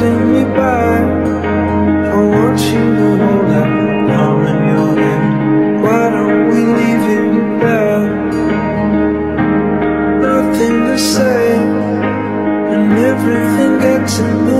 holding me back. I want you to hold that palm in your hand. Why don't we leave it there? Nothing to say, and everything gets in the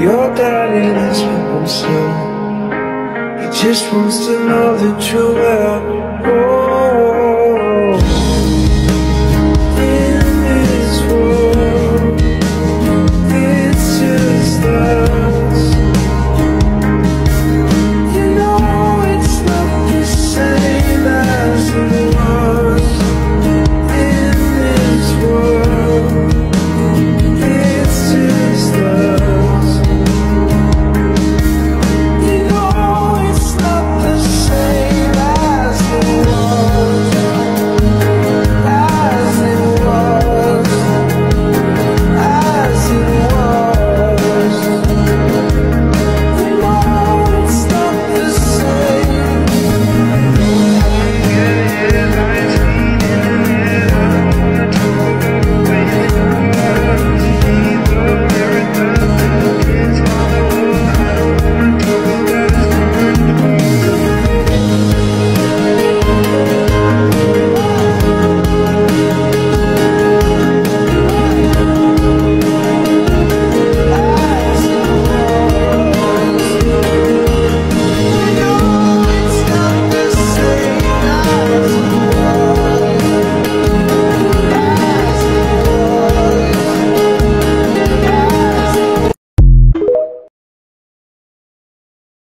Your daddy lives for himself. He just wants to know that you're well. Oh,